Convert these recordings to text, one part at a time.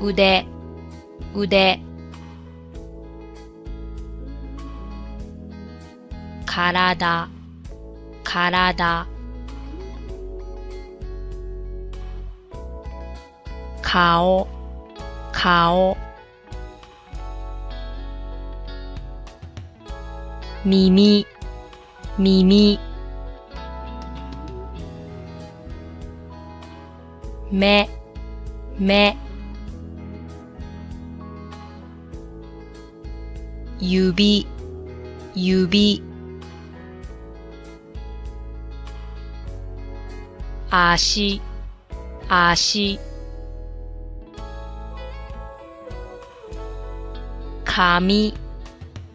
腕、腕。体、体。顔、顔。耳、耳。目、目。指、指。足、足。髪、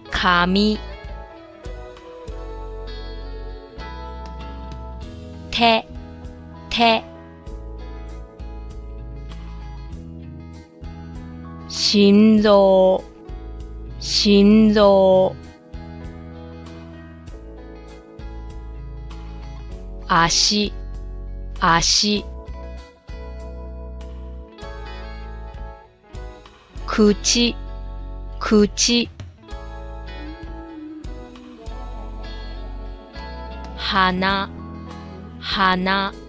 髪。手、手。心臓、心臓。足、足。口、口。鼻、鼻。